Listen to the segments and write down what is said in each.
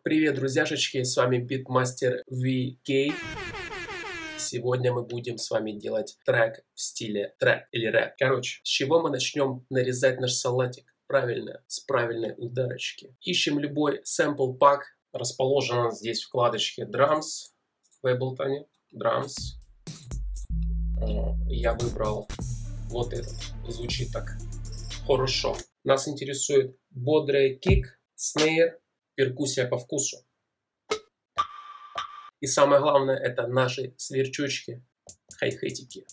Привет, друзьяшечки, с вами Beatmaster VK. Сегодня мы будем с вами делать трек в стиле трэп или рэп. Короче, с чего мы начнем нарезать наш салатик? Правильно, с правильной ударочки. Ищем любой sample пак. Расположена здесь вкладочке Drums в Ableton. Drums. Я выбрал вот этот. Звучит так хорошо. Нас интересует бодрый кик, снейр, перкуссия по вкусу. И самое главное, это наши сверчочки, хай-хетики.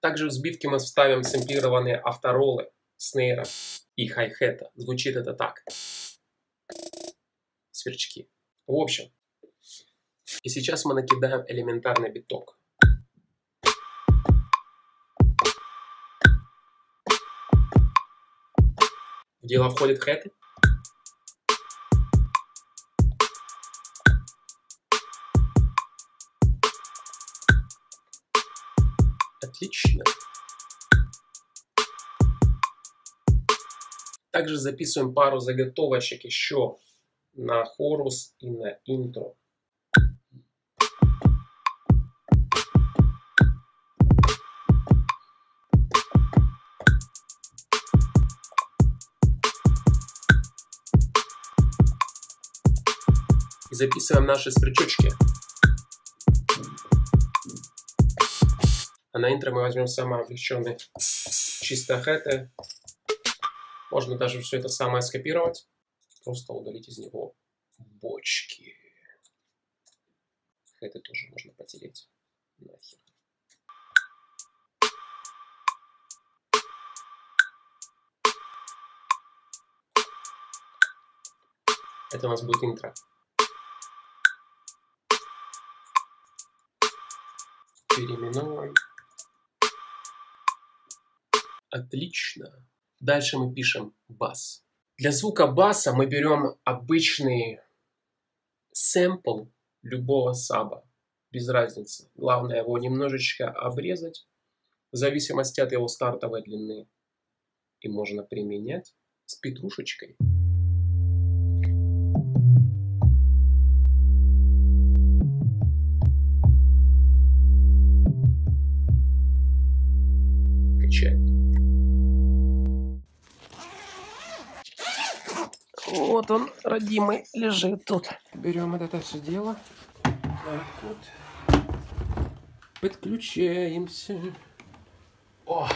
Также в сбивке мы вставим сэмплированные авторолы, снейра и хай-хета. Звучит это так. Сверчки. В общем, и сейчас мы накидаем элементарный биток. В дело входит хэты. Отлично. Также записываем пару заготовочек еще на хорус и на интро. Записываем наши скрючочки. А на интро мы возьмем самый облегченный чисто хэты. Можно даже все это самое скопировать. Просто удалить из него бочки. Хэты тоже можно потереть. Нахер. Это у нас будет интро. Переименовываем. Отлично. Дальше мы пишем бас. Для звука баса мы берем обычный сэмпл любого саба. Без разницы. Главное его немножечко обрезать в зависимости от его стартовой длины. И можно применять с петрушечкой. Вот он, родимый, лежит тут. Берем это все дело. Так вот. Подключаемся. О,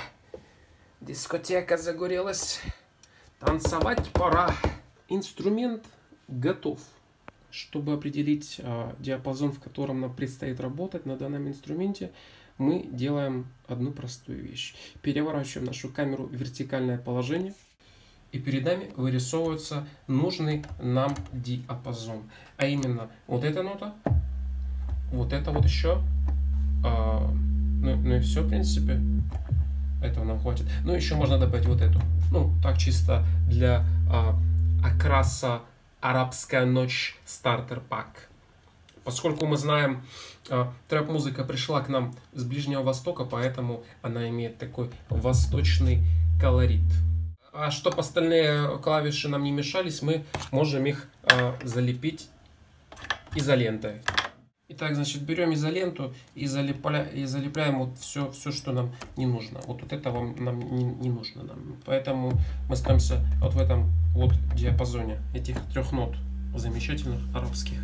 дискотека загорелась. Танцевать пора. Инструмент готов. Чтобы определить а, диапазон, в котором нам предстоит работать на данном инструменте, мы делаем одну простую вещь. Переворачиваем нашу камеру в вертикальное положение, и перед нами вырисовывается нужный нам диапазон. А именно вот эта нота, вот это вот еще, а, ну, ну и все, в принципе, этого нам хватит. Ну, еще можно добавить вот эту. Ну, так чисто для а, окраса «Арабская ночь» стартер пак. Поскольку мы знаем, а, трэп-музыка пришла к нам с Ближнего Востока, поэтому она имеет такой восточный колорит. А чтобы остальные клавиши нам не мешались, мы можем их а, залепить изолентой. Итак, значит, берем изоленту и, залепля... и залепляем вот все, все, что нам не нужно. Вот, вот это вам нам не, не нужно. Нам. Поэтому мы становимся вот в этом вот диапазоне этих трех нот замечательных арабских.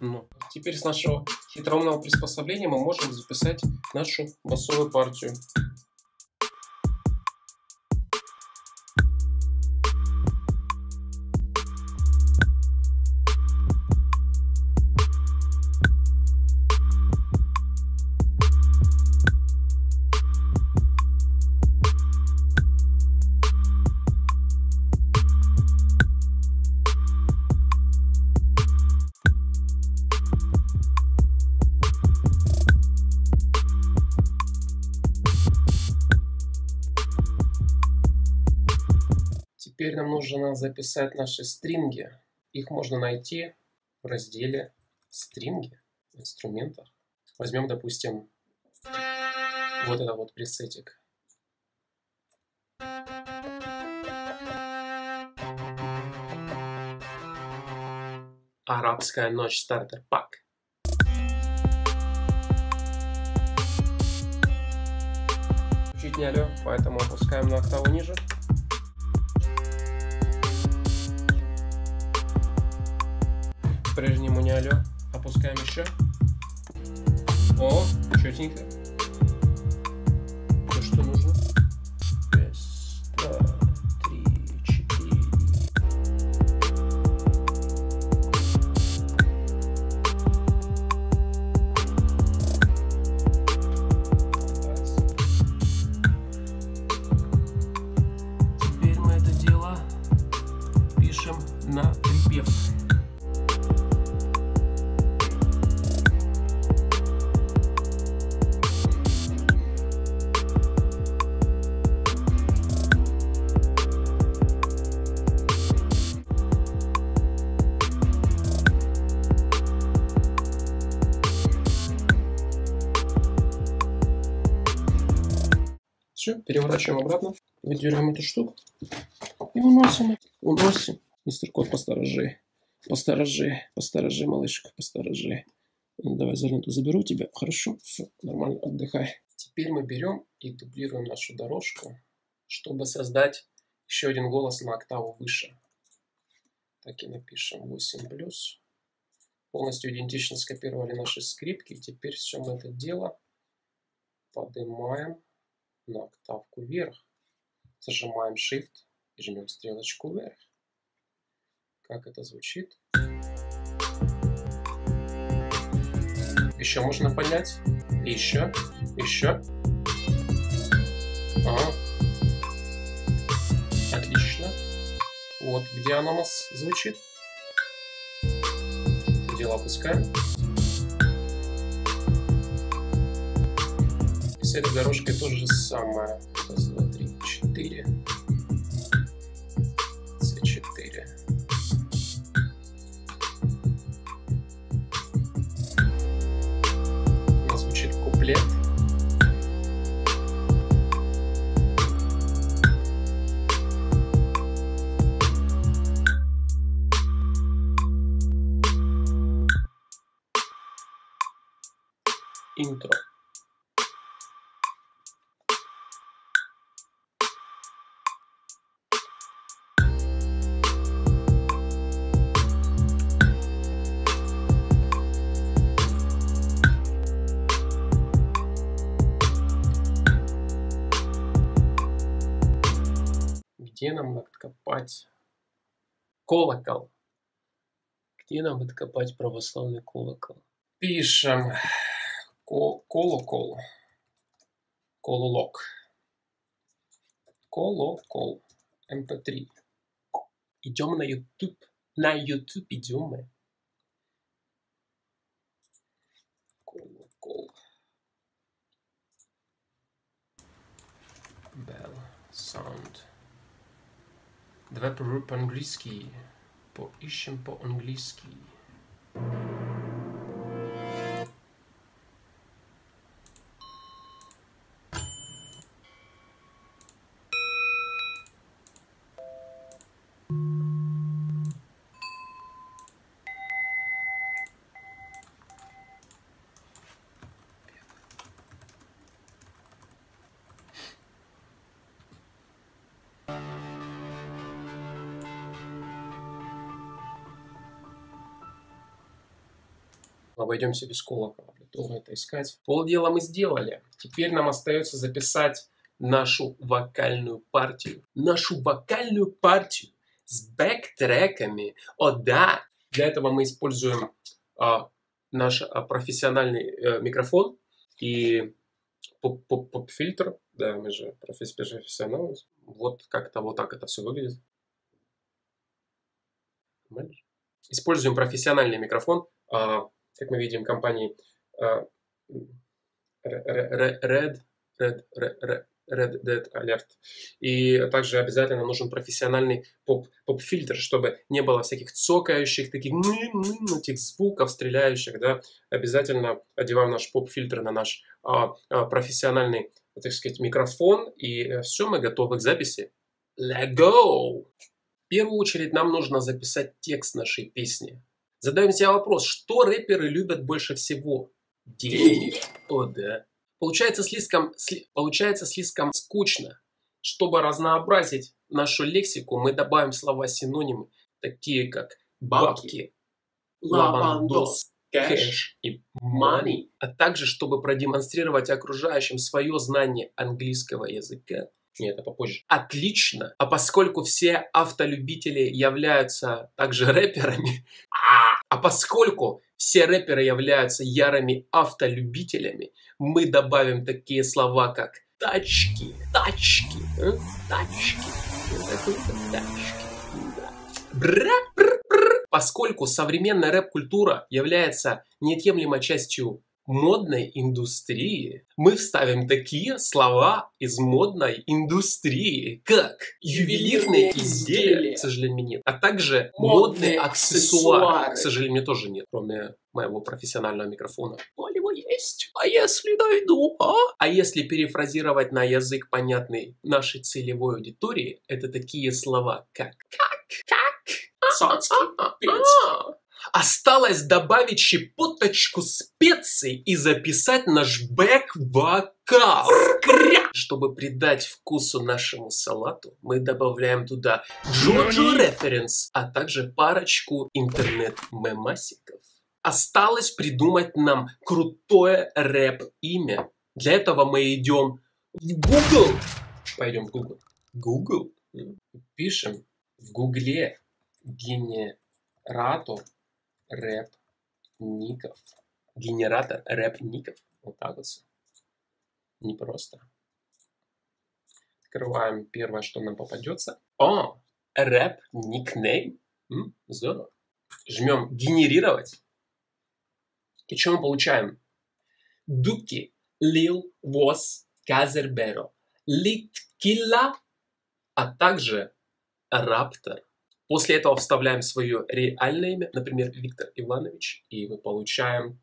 Но теперь с нашего хитроумного приспособления мы можем записать нашу басовую партию. Теперь нам нужно записать наши стринги. Их можно найти в разделе «Стринги» в инструментах. Возьмем, допустим, вот это вот пресетик. Арабская ночь стартер пак. Чуть не алё, поэтому опускаем на октаву ниже. Прежнему не алло, опускаем еще. О, четенько. То, что нужно. Все, переворачиваем обратно, выдвигаем эту штуку и уносим. Уносим. Мистер Кот, посторожи. Посторожи, посторожи, малышка, посторожи. Ну, Давай за ленту заберу тебя. Хорошо, все, нормально, отдыхай. Теперь мы берем и дублируем нашу дорожку, чтобы создать еще один голос на октаву выше. Так и напишем 8 плюс. Полностью идентично скопировали наши скрипки. Теперь все мы это дело поднимаем на октавку вверх. Зажимаем Shift и жмем стрелочку вверх. Как это звучит? Еще можно понять. Еще, еще. Ага. Отлично. Вот где оно у нас звучит. Это дело опускаем. С этой дорожкой то же самое. Раз, два, три, четыре. С4. У нас звучит куплет. Интро. Где нам откопать колокол? Где нам откопать православный колокол? Пишем ко- колокол. Кололок. Колокол. MP3. Идем на YouTube. На YouTube идем мы. Колокол. Давай по- по-английски. Поищем по-английски. Обойдемся без колокола. Долго это искать. Полдела мы сделали. Теперь нам остается записать нашу вокальную партию. Нашу вокальную партию с бэк-треками. О да! Для этого мы используем а, наш а, профессиональный э, микрофон и поп- поп- поп-фильтр. Да, мы же професс- профессионалы. Вот как-то вот так это все выглядит. Используем профессиональный микрофон. а, как мы видим, компании а, Red, Red, Red, Red, Dead Alert. И также обязательно нужен профессиональный поп, поп-фильтр, чтобы не было всяких цокающих, таких этих звуков, стреляющих, да. Обязательно одеваем наш поп-фильтр на наш а, а, профессиональный, так сказать, микрофон, и все, мы готовы к записи. Let's go! В первую очередь нам нужно записать текст нашей песни. Задаем себе вопрос, что рэперы любят больше всего? Деньги. О, да. Получается слишком, сли, получается слишком скучно. Чтобы разнообразить нашу лексику, мы добавим слова-синонимы, такие как бабки, лавандос, кэш и money, а также чтобы продемонстрировать окружающим свое знание английского языка. Не, это попозже. Отлично. А поскольку все автолюбители являются также рэперами, а, поскольку все рэперы являются ярыми автолюбителями, мы добавим такие слова, как тачки, тачки, а? тачки, тачки. Бра, бра, бра. Поскольку современная рэп-культура является неотъемлемой частью модной индустрии, мы вставим такие слова из модной индустрии, как ювелирные изделия, к сожалению, нет, а также модные аксессуары, к сожалению, тоже нет, кроме моего профессионального микрофона. У него есть. А если найду, а? А если перефразировать на язык, понятный нашей целевой аудитории, это такие слова, как как, как, цацки, пецки, Осталось добавить щепоточку специй и записать наш бэк-вокал. Чтобы придать вкусу нашему салату, мы добавляем туда Джоджо референс, а также парочку интернет-мемасиков. Осталось придумать нам крутое рэп-имя. Для этого мы идем в Google. Пойдем в Google. Google. Пишем в Гугле генератор рэп ников. Генератор рэп ников. Вот так вот. Не просто. Открываем первое, что нам попадется. О, рэп никнейм. Здорово. Жмем генерировать. И что мы получаем? Дуки, Лил, Вос, Казерберо, Литкилла, а также Раптор. После этого вставляем свое реальное имя, например, Виктор Иванович, и мы получаем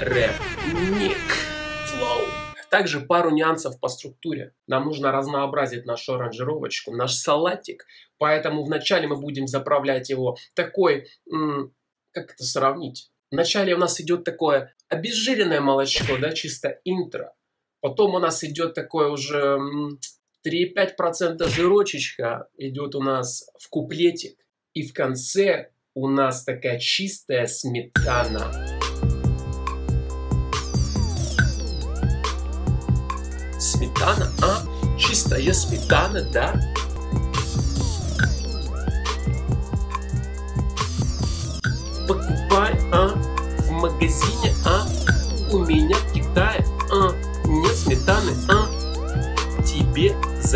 рэп ник флоу. Также пару нюансов по структуре. Нам нужно разнообразить нашу аранжировочку, наш салатик. Поэтому вначале мы будем заправлять его такой, как это сравнить? Вначале у нас идет такое обезжиренное молочко, да, чисто интро. Потом у нас идет такое уже 3-5% жирочечка идет у нас в куплетик. И в конце у нас такая чистая сметана. Сметана, а? Чистая сметана, да?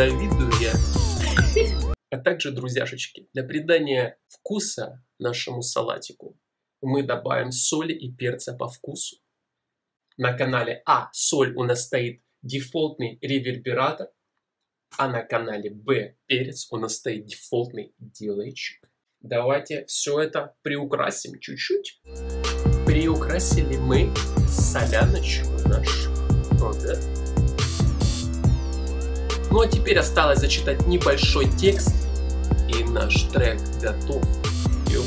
Завидую я. А также, друзьяшечки, для придания вкуса нашему салатику мы добавим соли и перца по вкусу. На канале А соль у нас стоит дефолтный ревербератор, а на канале Б перец у нас стоит дефолтный дилейчик. Давайте все это приукрасим чуть-чуть. Приукрасили мы соляночку нашу. Вот, да? Ну а теперь осталось зачитать небольшой текст, и наш трек готов. Йоу.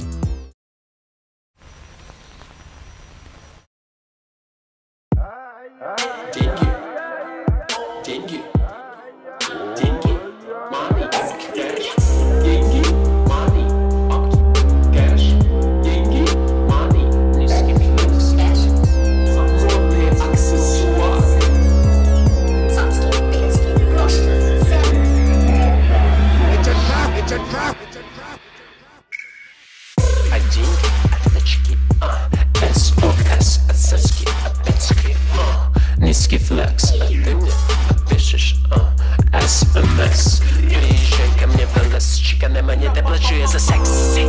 nízký flex Píšeš, uh, SMS Blíže ke mně vylez, čika nemaně teple, žije ze sexy.